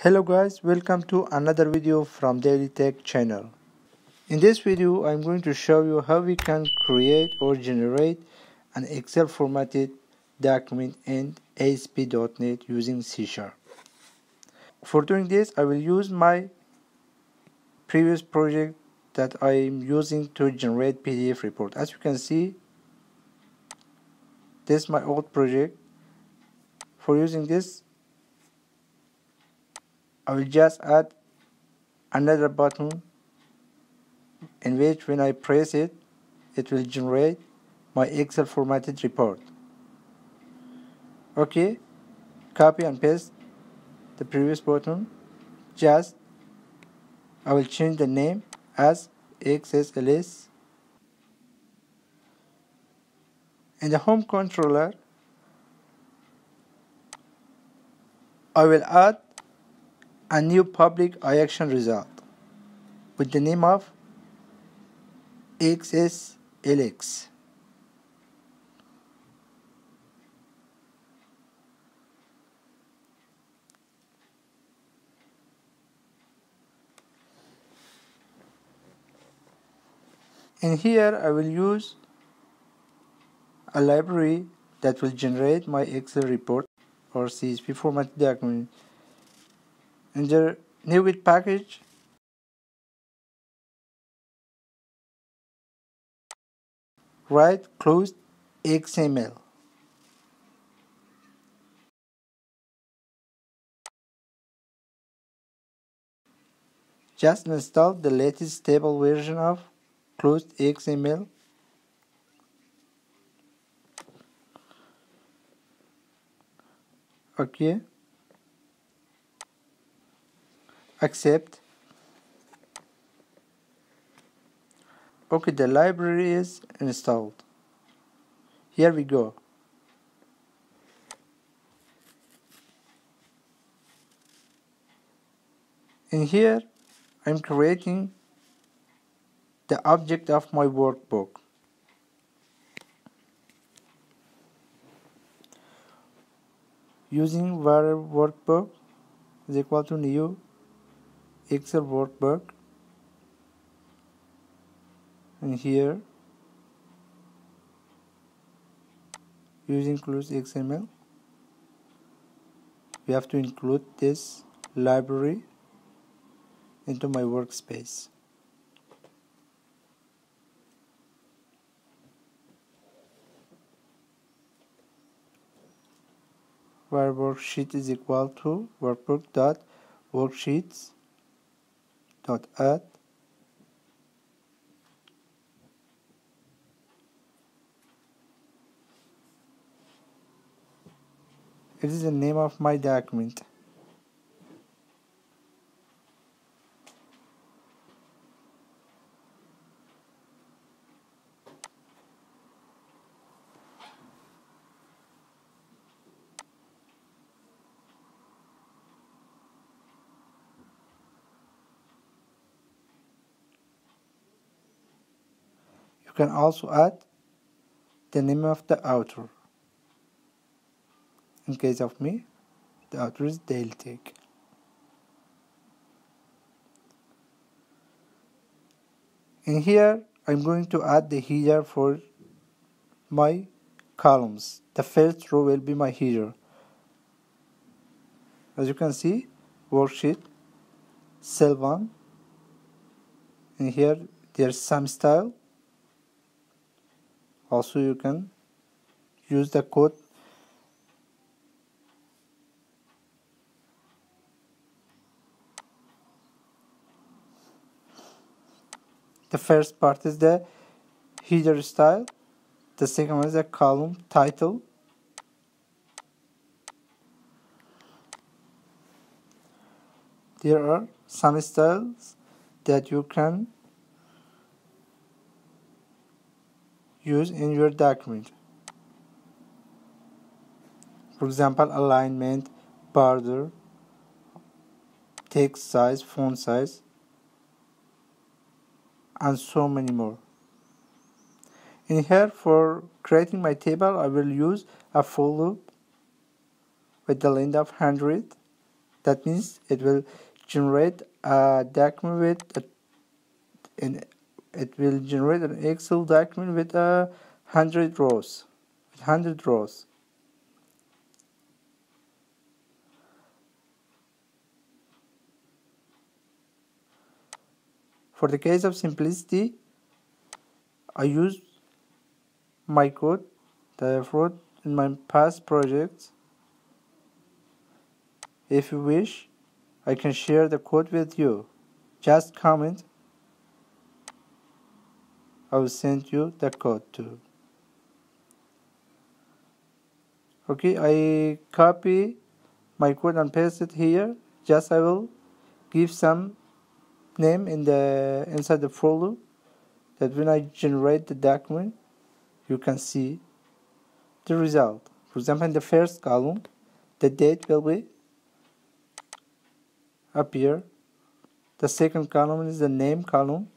Hello guys, welcome to another video from Daily Tech channel. In this video, I'm going to show you how we can create or generate an Excel formatted document in ASP.NET using C Sharp. For doing this, I will use my previous project that I am using to generate PDF report. As you can see, this is my old project. For using this, I will just add another button in which when I press it it will generate my Excel formatted report. Okay copy and paste the previous button. Just I will change the name as XSLS in the home controller I will add a new public IActionResult with the name of XSLX. And here I will use a library that will generate my Excel report or CSV format document in the NuGet package? Write closed XML just install the latest stable version of ClosedXML okay accept. Okay the library is installed. Here we go. In here I'm creating the object of my workbook. Using var workbook is equal to new Excel workbook and here using ClosedXML we have to include this library into my workspace. Where worksheet is equal to workbook dot worksheets dot add it is the name of my document can also add the name of the author. In case of me, the author is Tech. In here, I'm going to add the header for my columns. The first row will be my header. As you can see, worksheet, cell 1, and here there's some style also you can use the code the first part is the header style. The second one is the column title. There are some styles that you can use in your document. For example, alignment, border, text size, font size, and so many more. In here, for creating my table, I will use a for loop with the length of 100, that means it will generate a document with a, in it will generate an excel document with a hundred rows hundred rows. For the case of simplicity I use my code that I've wrote in my past projects. If you wish I can share the code with you. Just comment I will send you the code too okay I copy my code and paste it here. Just I will give some name in the inside the folder that when I generate the document you can see the result. For example in the first column the date will be appear. The second column is the name column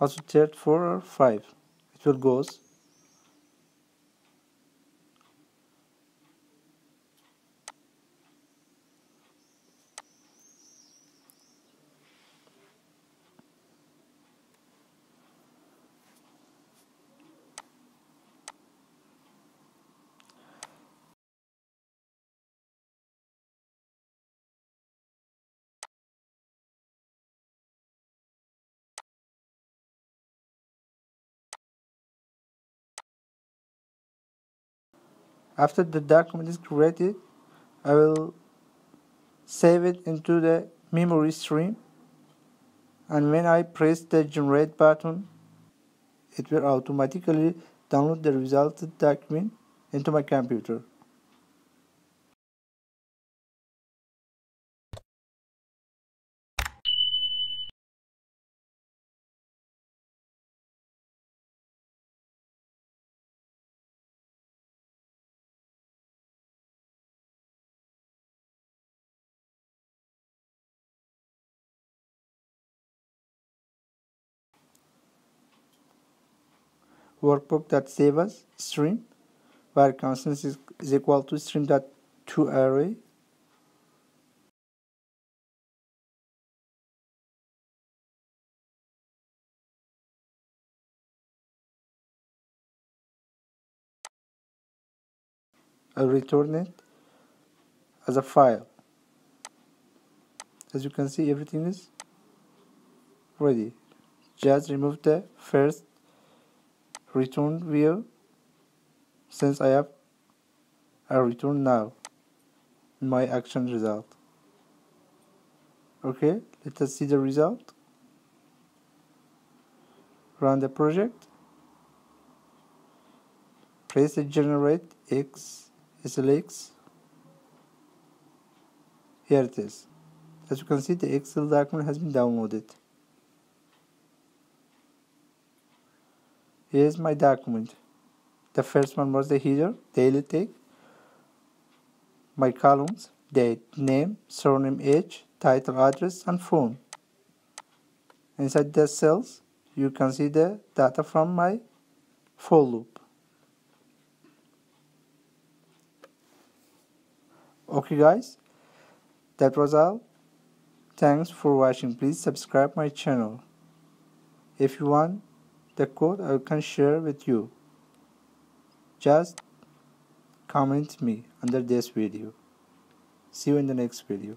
also third four or five. It will goes after the document is created I will save it into the memory stream and when I press the generate button it will automatically download the resulted document into my computer workbook.save stream where constant is, is equal to stream.to array I return it as a file. As you can see everything is ready. Just remove the first return view since I have a return now my action result. Okay let us see the result. Run the project. Press the generate x slx. Here it is. As you can see the excel document has been downloaded here's my document. The first one was the header Daily Tech my columns date name surname age title address and phone. Inside the cells you can see the data from my for loop. Okay guys that was all. Thanks for watching. Please subscribe my channel. If you want the code I can share with you. Just comment me under this video. See you in the next video